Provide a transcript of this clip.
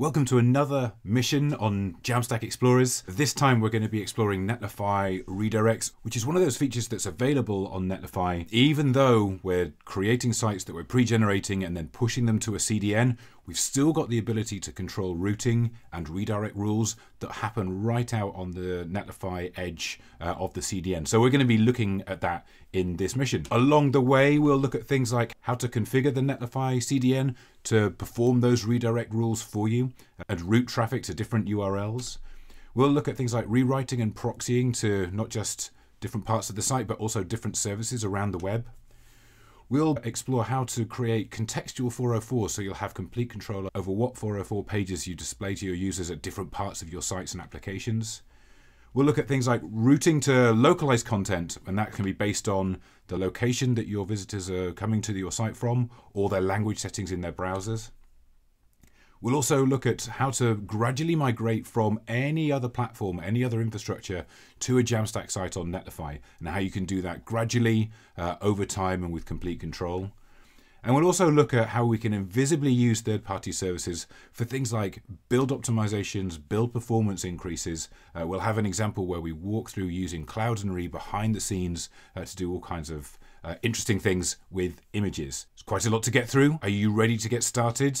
Welcome to another mission on Jamstack Explorers. This time we're going to be exploring Netlify redirects, which is one of those features that's available on Netlify. Even though we're creating sites that we're pre-generating and then pushing them to a CDN, we've still got the ability to control routing and redirect rules that happen right out on the Netlify edge uh, of the CDN. So we're going to be looking at that in this mission. Along the way, we'll look at things like how to configure the Netlify CDN to perform those redirect rules for you and route traffic to different URLs. We'll look at things like rewriting and proxying to not just different parts of the site, but also different services around the web. We'll explore how to create contextual 404 so you'll have complete control over what 404 pages you display to your users at different parts of your sites and applications. We'll look at things like routing to localized content, and that can be based on the location that your visitors are coming to your site from or their language settings in their browsers. We'll also look at how to gradually migrate from any other platform, any other infrastructure to a Jamstack site on Netlify, and how you can do that gradually uh, over time and with complete control. And we'll also look at how we can invisibly use third party services for things like build optimizations, build performance increases. Uh, we'll have an example where we walk through using Cloudinary behind the scenes uh, to do all kinds of uh, interesting things with images. It's quite a lot to get through. Are you ready to get started?